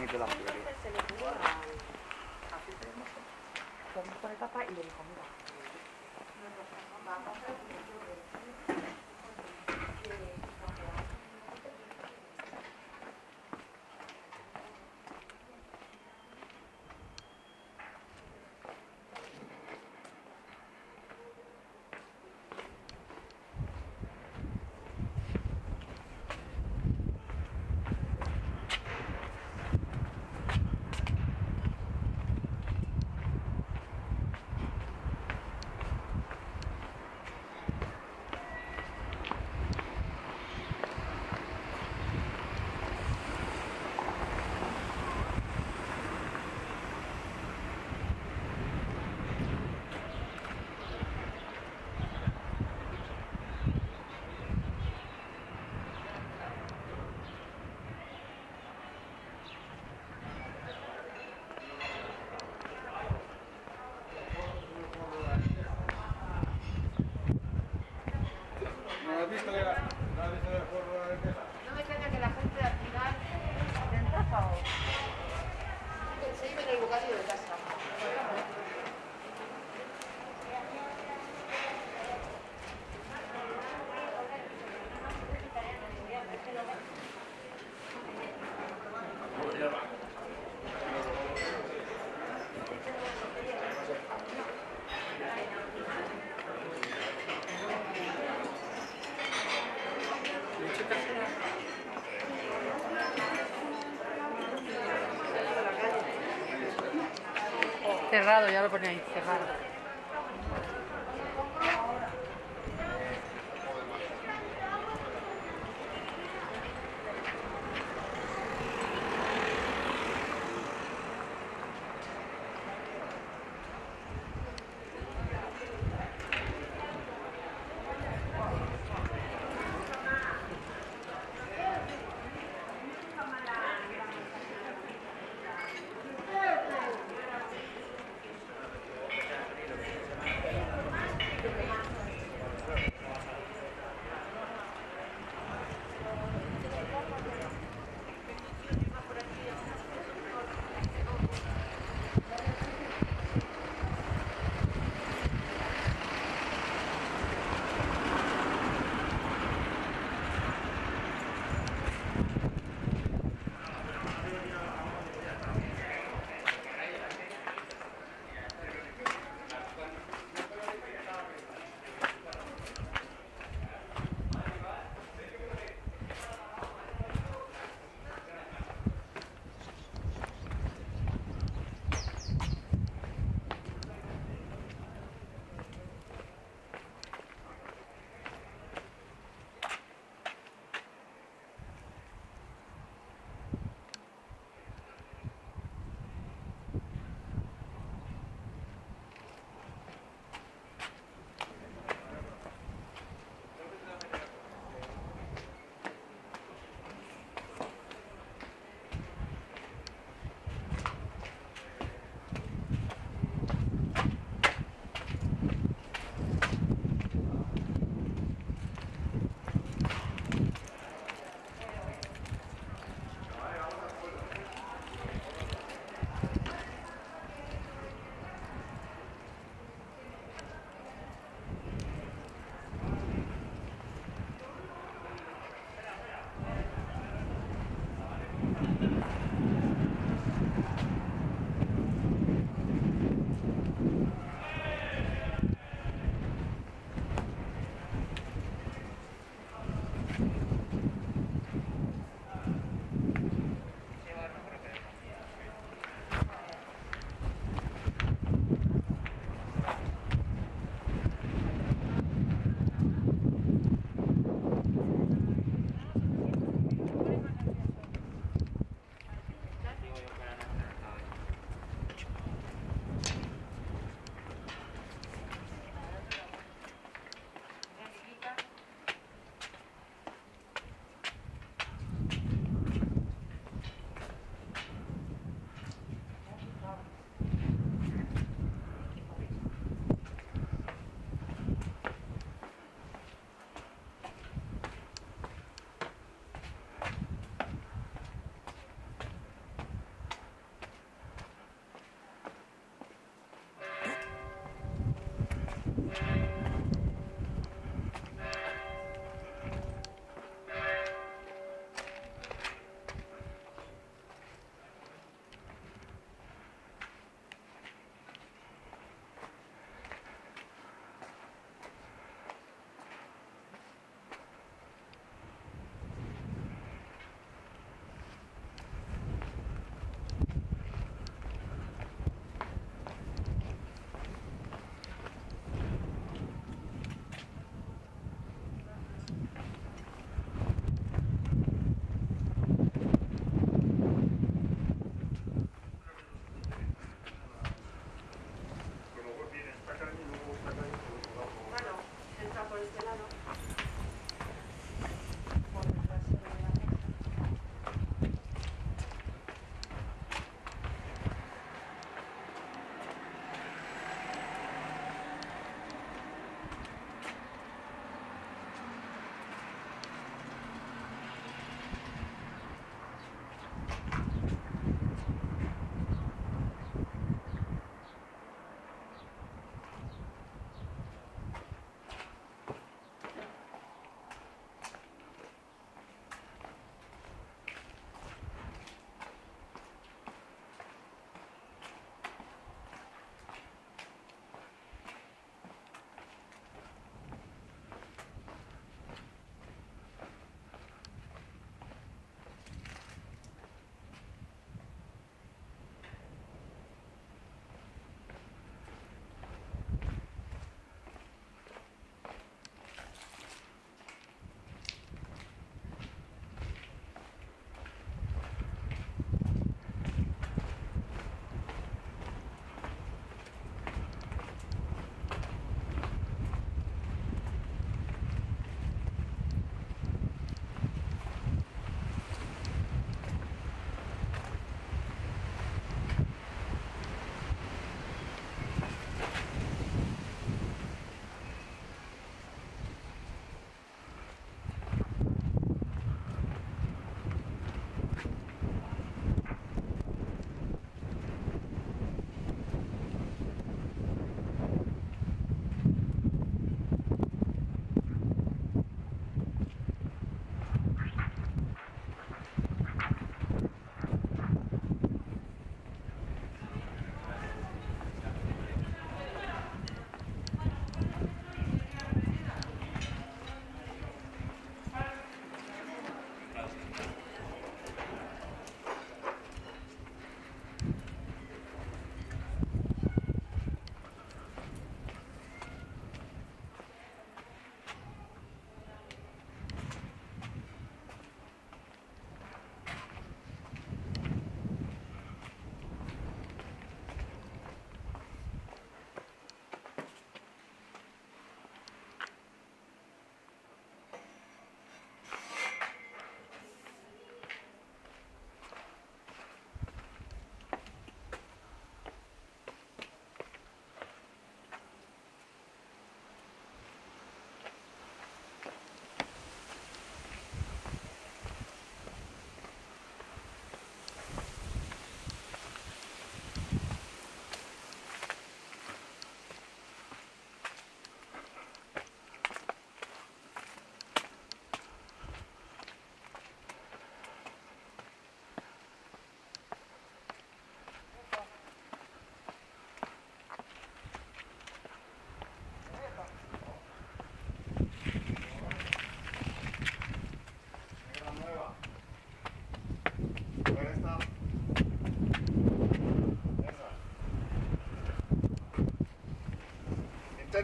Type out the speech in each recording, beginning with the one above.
bonito la etapa y mira. ¿No has visto que la, no has visto el juego de la No me extraña que la gente al final ventaja o se lleven el bocadillo de casa. Cerrado, ya lo ponía ahí,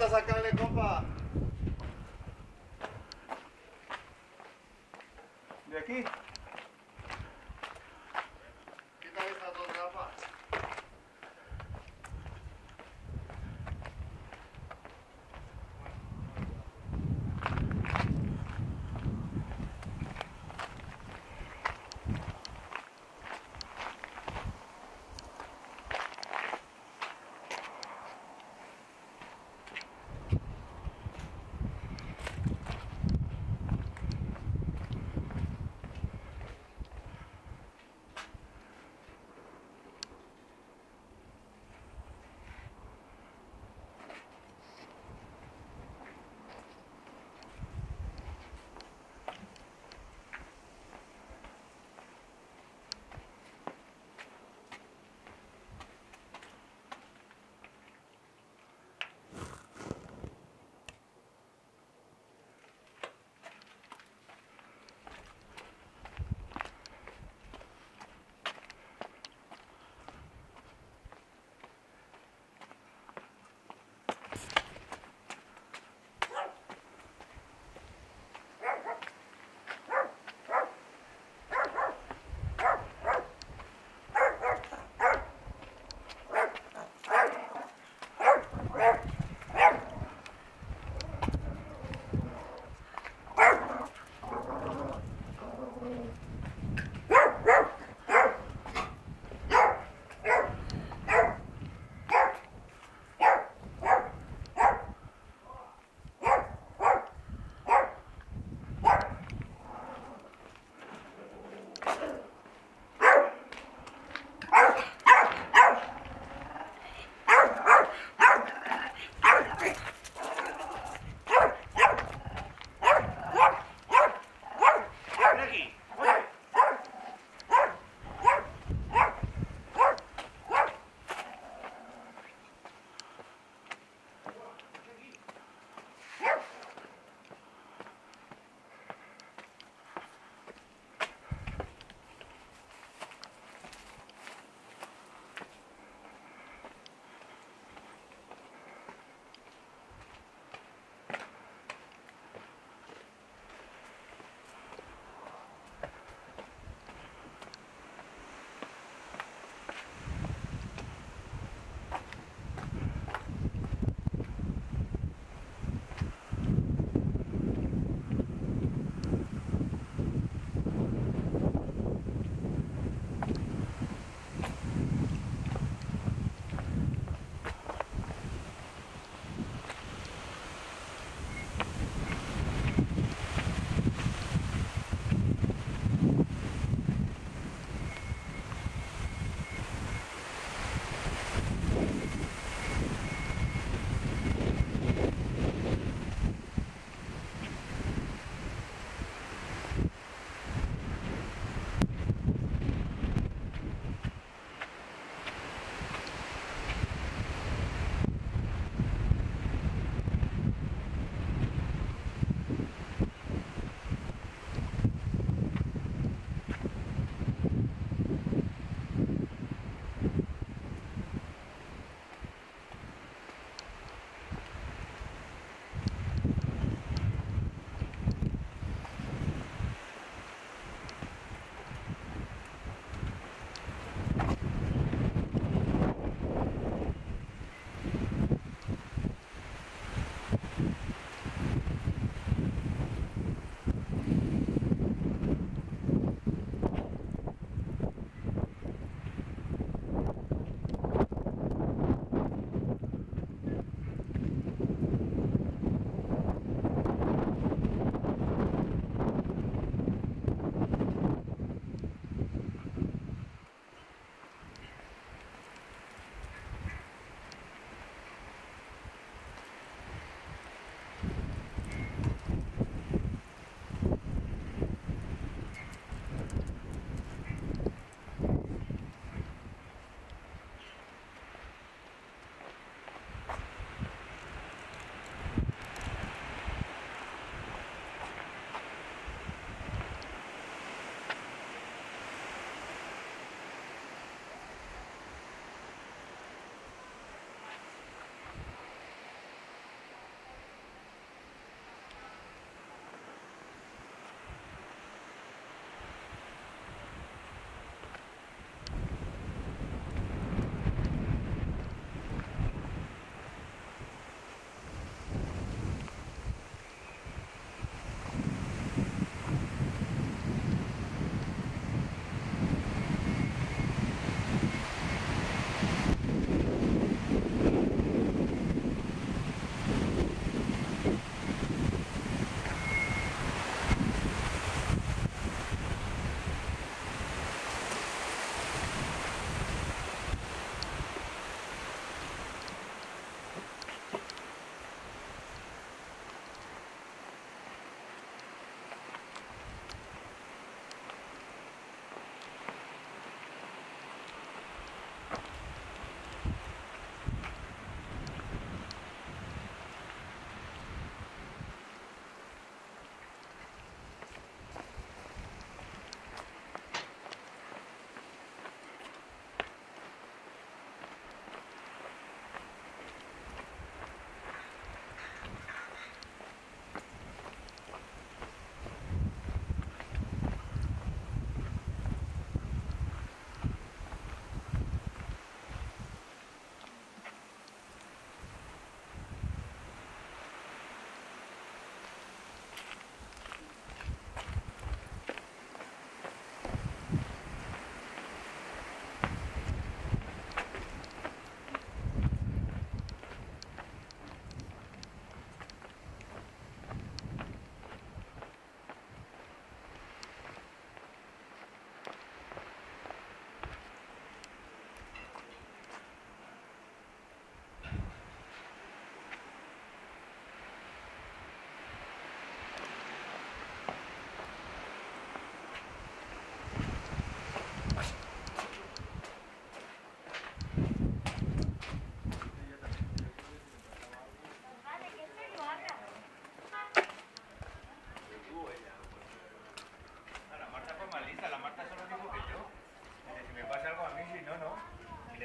Intenta sacarle, compa.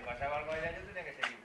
Pasaba algo a ella, yo tenía que seguir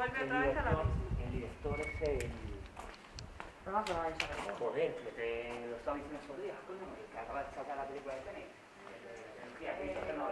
vuelve otra vez a la misma. El director es el... No, que no vayas a ver. Joder, lo que lo estaba diciendo esos días, coño, el que acaba de sacar la película de tenis. Hizo que no